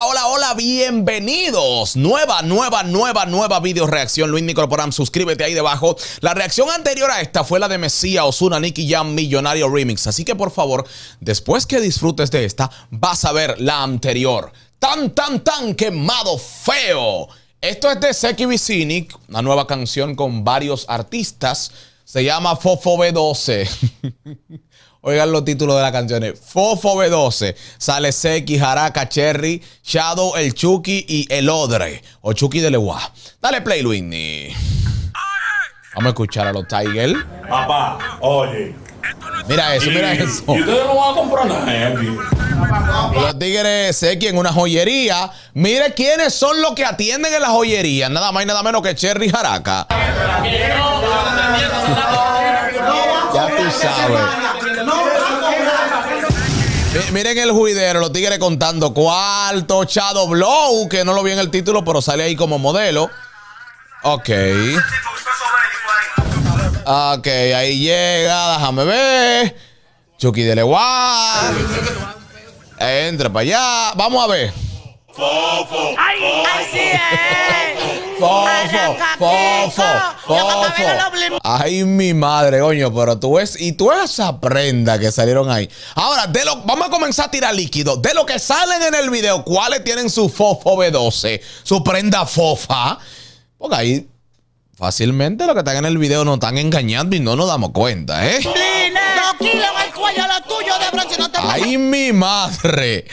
Hola, hola, bienvenidos. Nueva, nueva, nueva, nueva video reacción. Luis Nicolporam, suscríbete ahí debajo. La reacción anterior a esta fue la de Mesía Osuna, Nicky Jam, Millonario Remix. Así que por favor, después que disfrutes de esta, vas a ver la anterior. Tan, tan, tan quemado feo. Esto es de Seki Vicinic, una nueva canción con varios artistas. Se llama Fofo B12. Oigan los títulos de las canciones. Fofo B12. Sale Seki, Jaraka, Cherry, Shadow, El Chucky y El Odre. O Chucky de Lewa. Dale play, Luini. Vamos a escuchar a los Tiger. Papá, oye. Mira eso, mira eso. Y ustedes no van a comprar nada aquí. Los tigres Seki en una joyería. Mire quiénes son los que atienden en la joyería. Nada más y nada menos que Cherry y Jaraka. Ya tú sabes. Mi- Miren el juidero, los tigres contando cuarto, Shadow Blow, que no lo vi en el título, pero sale ahí como modelo. Ok. Ok, ahí llega, déjame ver. Chucky de Leguá. Entra para allá. Vamos a ver. Fofo. Así es. Fofo, fofo, fofo. Ay, mi madre, coño, pero tú ves, y tú esa prenda que salieron ahí. Ahora, de lo, vamos a comenzar a tirar líquido. De lo que salen en el video, ¿cuáles tienen su fofo B12? Su prenda fofa. Porque ahí fácilmente lo que están en el video nos están engañando y no nos damos cuenta, ¿eh? Dos kilos cuello, lo tuyo de bronce, no te Ay, mi madre.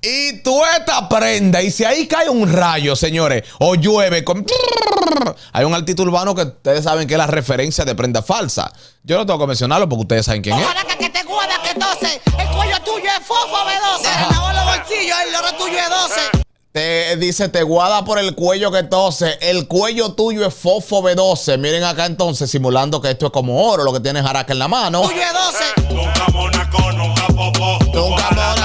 Y tú esta prenda, y si ahí cae un rayo, señores, o llueve con... Hay un artista urbano que ustedes saben que es la referencia de prenda falsa. Yo no tengo que mencionarlo porque ustedes saben quién es. Ojalá que, que te guarda que tose. El cuello tuyo es fofo B12. El los bolsillos, el loro tuyo es 12. Te dice, te guada por el cuello que tose. El cuello tuyo es fofo B12. Miren acá entonces, simulando que esto es como oro, lo que tiene Jaraka en la mano. Tuyo es 12. Nunca Mónaco, nunca Fofo. Nunca. Nunca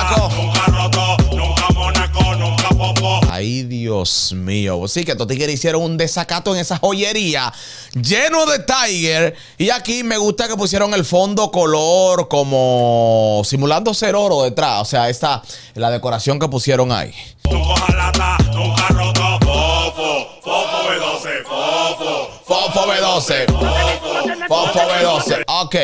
Ay, Dios mío. Sí, que estos tigres hicieron un desacato en esa joyería lleno de Tiger. Y aquí me gusta que pusieron el fondo color como simulando ser oro detrás. O sea, esta la decoración que pusieron ahí. Fofo. Fofo B12. Fofo. Fofo B12. Ok,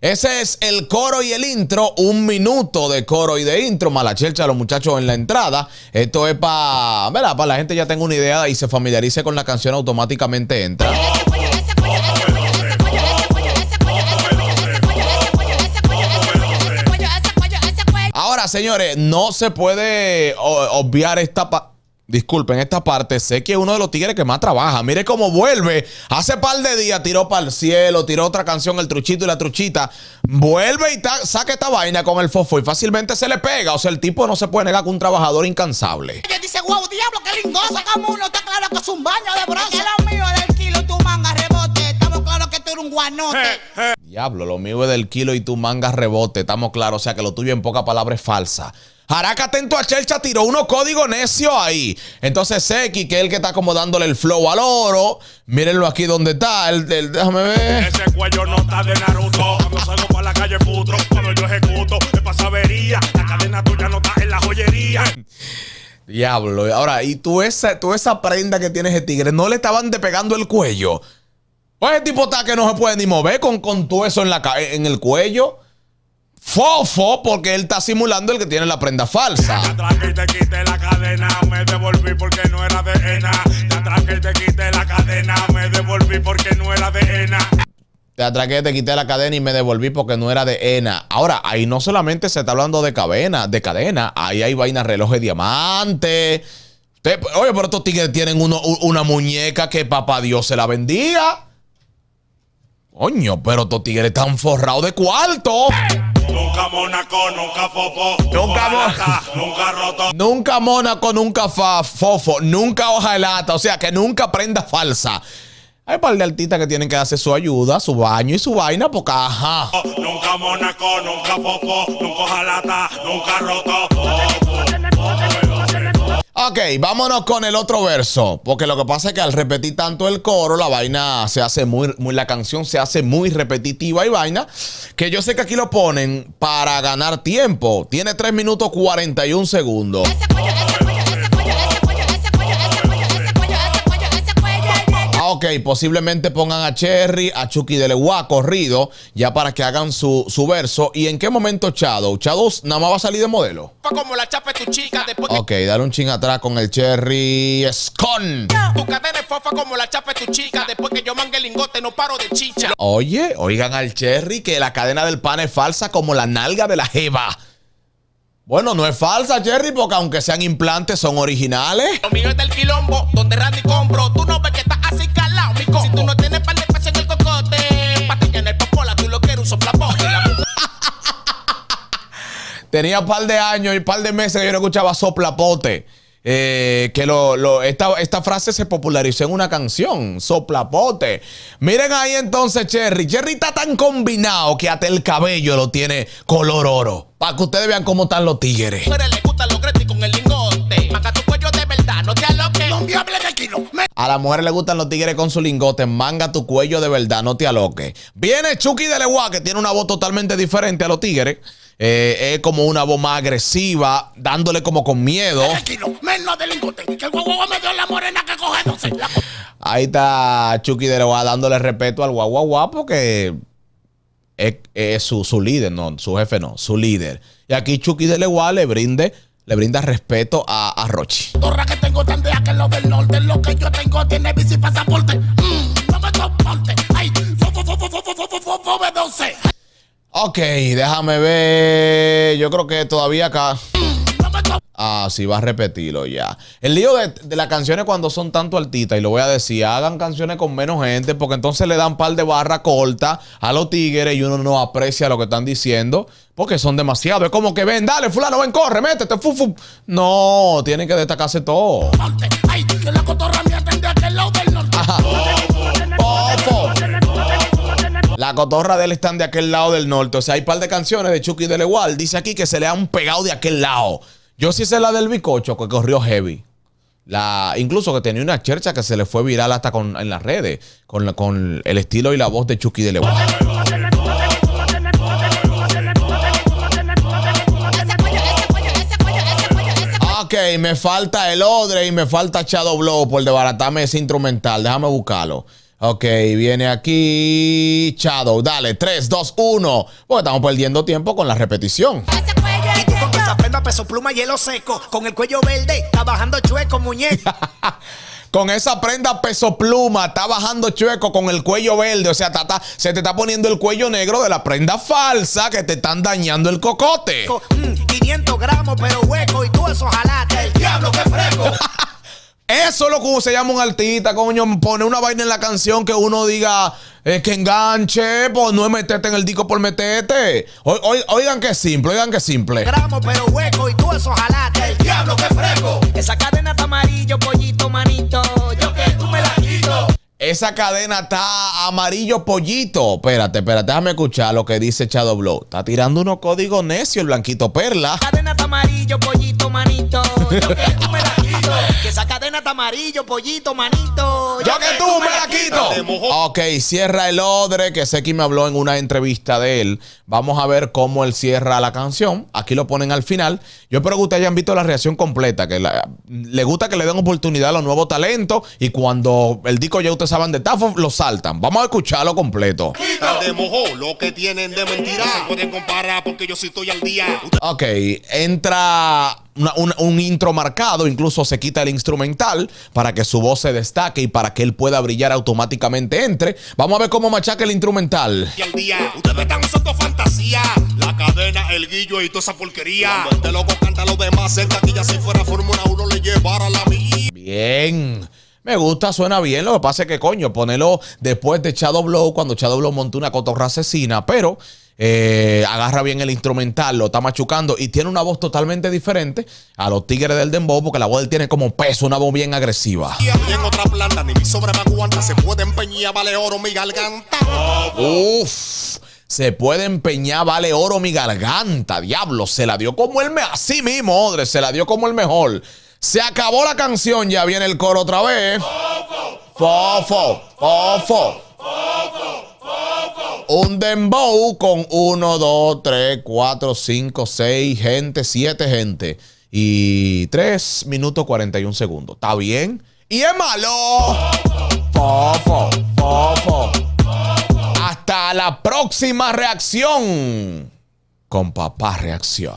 ese es el coro y el intro. Un minuto de coro y de intro. Malachelcha a los muchachos en la entrada. Esto es para, la gente ya tenga una idea y se familiarice con la canción, automáticamente entra. Ahora, señores, no se puede obviar esta, Disculpen, esta parte, sé que es uno de los tigres que más trabaja. Mire cómo vuelve. Hace par de días tiró para el cielo, tiró otra canción, el truchito y la truchita. Vuelve y ta- saca esta vaina con el fofo y fácilmente se le pega. O sea, el tipo no se puede negar que un trabajador incansable. Ella dice, wow, diablo, qué lingoso, como uno está claro que es un baño de bronce. Lo mío del kilo, tu manga rebote. Estamos claros que tú eres un guanote. Diablo, lo mío es del kilo y tu manga rebote. Estamos claros. O sea, que lo tuyo en pocas palabras es falsa. Jaraca atento a Chelcha tiró unos códigos necios ahí. Entonces Seki, que es el que está acomodándole el flow al oro. Mírenlo aquí donde está. El, el- déjame ver. Ese cuello no está de Naruto. Cuando salgo para la calle futuro. Cuando yo ejecuto, es pasavería. La cadena tuya no está en la joyería. Diablo. Ahora, y tú esa, tú esa prenda que tiene ese tigre, ¿no le estaban despegando el cuello? Pues ese tipo está que no se puede ni mover con, con todo eso en, la, en el cuello. Fofo, porque él está simulando el que tiene la prenda falsa. Te atraqué y te quité la cadena, me devolví porque no era de ENA. Te atraqué y te quité la cadena, me devolví porque no era de ENA. Te atraqué, te quité la cadena y me devolví porque no era de ENA. Ahora, ahí no solamente se está hablando de cadena, de cadena, ahí hay vainas reloj de diamante. Usted- oye, pero estos tigres tienen uno- una muñeca que papá Dios se la vendía. Coño, pero estos tigres están forrados de cuarto. Nunca Mónaco, nunca Fofo. Nunca Jalata, Nunca roto. Nunca Mónaco, nunca fa, fofo, nunca hoja de lata, o sea que nunca prenda falsa. Hay un par de artistas que tienen que hacer su ayuda, su baño y su vaina, porque ajá. Nunca Mónaco, nunca Fofo. Nunca Jalata, nunca roto. Fofo. Ok, vámonos con el otro verso. Porque lo que pasa es que al repetir tanto el coro, la vaina se hace muy, muy, la canción se hace muy repetitiva y vaina. Que yo sé que aquí lo ponen para ganar tiempo. Tiene 3 minutos 41 segundos. Ese cuello, ese cuello, ese posiblemente pongan a Cherry, a Chucky de Leguá corrido, ya para que hagan su, su verso. ¿Y en qué momento Shadow? Shadow nada más va a salir de modelo. Como la chapa de tu chica después que Ok, dale un ching atrás con el Cherry Scon. tu cadena es fofa como la chapa de tu chica después que yo mangue el lingote no paro de chicha. Oye, oigan al Cherry que la cadena del pan es falsa como la nalga de la jeva. Bueno, no es falsa, Cherry, porque aunque sean implantes, son originales. Lo mío es del quilombo, donde Randy compro. Tú no ves que estás así calado, mi co. Si tú no tienes par de pesos en el cocote, patilla en el popola, tú lo quieres un soplapote. Tenía un par de años y un par de meses que yo no escuchaba soplapote. Eh, que lo, lo- esta, esta frase se popularizó en una canción, soplapote. Miren ahí entonces Cherry. Cherry está tan combinado que hasta el cabello lo tiene color oro. Para que ustedes vean cómo están los tigres. le gustan los gretis con el lingote. Manga tu cuello de verdad, no te aloques. No me de kilo. Me A las mujeres les gustan los tigres con su lingote. Manga tu cuello de verdad, no te aloques. Viene Chucky de Leguá, que tiene una voz totalmente diferente a los tigres. Eh, es como una voz más agresiva, dándole como con miedo. de kilo. Menos de lingote. Que el guagua me dio la morena que coge 12. La co- Ahí está Chucky de Leguá dándole respeto al guaguaguá porque es, su, su, líder, no, su jefe no, su líder. Y aquí Chucky de Leguá le brinde le brinda respeto a, a Rochi. Torra Ok, déjame ver. Yo creo que todavía acá. Ah, sí, va a repetirlo ya. El lío de, de las canciones cuando son tanto artistas, y lo voy a decir, hagan canciones con menos gente, porque entonces le dan un par de barras cortas a los tigres y uno no aprecia lo que están diciendo, porque son demasiado. Es como que ven, dale, fulano, ven, corre, métete, fu, fu. No, tienen que destacarse todo. Norte. Ay, que la cotorra mía de aquel lado del norte. Fofo. La cotorra de él están de aquel lado del norte. O sea, hay un par de canciones de Chucky del igual. Dice aquí que se le han pegado de aquel lado. Yo sí sé la del bicocho que corrió heavy. La, incluso que tenía una chercha que se le fue viral hasta con, en las redes. Con, con el estilo y la voz de Chucky ese cuello. Ok, me falta el Odre y me falta Shadow Blow por desbaratarme ese instrumental. Déjame buscarlo. Ok, viene aquí Shadow. Dale, 3, 2, 1. Porque estamos perdiendo tiempo con la repetición. Esa prenda peso pluma hielo seco, con el cuello verde, está bajando chueco, muñeco. Con esa prenda peso pluma, está bajando chueco con el cuello verde. O sea, ta- ta- se te está poniendo el cuello negro de la prenda falsa que te están dañando el cocote. Mm, 500 gramos, pero Eso es lo que se llama un artista, coño. Pone una vaina en la canción que uno diga eh, que enganche, pues no es meterte en el disco por meterte. O- oigan que simple, oigan que simple. gramos, pero hueco, y tú eso jalaste. El diablo, que fresco. Esa cadena está amarillo, pollito, manito. Yo que tú me la quito. Esa cadena está amarillo pollito. Espérate, espérate, déjame escuchar lo que dice Shadow Blow. Está tirando unos códigos necios el blanquito perla. Cadena está amarillo, pollito, manito. Yo que tú me la quito. Que esa cadena está amarillo, pollito, manito. Yo que tú me la quito. Ok, cierra el odre, que sé que me habló en una entrevista de él. Vamos a ver cómo él cierra la canción. Aquí lo ponen al final. Yo espero que ustedes hayan visto la reacción completa, que la- le gusta que le den oportunidad a los nuevos talentos y cuando el disco ya ustedes saben de tafo, lo saltan. Vamos a escucharlo completo. De mojo, lo que tienen de mentira. No se pueden comparar porque yo sí estoy al día. Ok, entra una- un, un intro marcado, incluso se quita el instrumental para que su voz se destaque y para que él pueda brillar automáticamente entre. Vamos a ver cómo machaca el instrumental. Y al día. Ustedes están usando fantasía. La cadena, el guillo y toda esa porquería. Este loco canta a los demás cerca que ya si fuera Fórmula 1 le llevara la mía. Bien. Me gusta, suena bien. Lo que pasa es que, coño, ponelo después de Shadow Blow, cuando Shadow Blow montó una cotorra asesina, pero eh, agarra bien el instrumental, lo está machucando y tiene una voz totalmente diferente a los tigres del Dembow, porque la voz él tiene como peso, una voz bien agresiva. Y en otra planta, ni mi sobre me aguanta. Se puede empeñar, vale oro mi garganta. Uf. Se puede empeñar, vale oro mi garganta. Diablo, se la dio como el mejor. Así mismo, Odre, se la dio como el mejor. Se acabó la canción, ya viene el coro otra vez. Fofo, fofo. Un dembow con 1, 2, 3, 4, 5, 6 gente, 7 gente. Y 3 minutos 41 segundos. ¿Está bien? Y es malo. Fofo, fofo. Hasta la próxima reacción con Papá Reacción.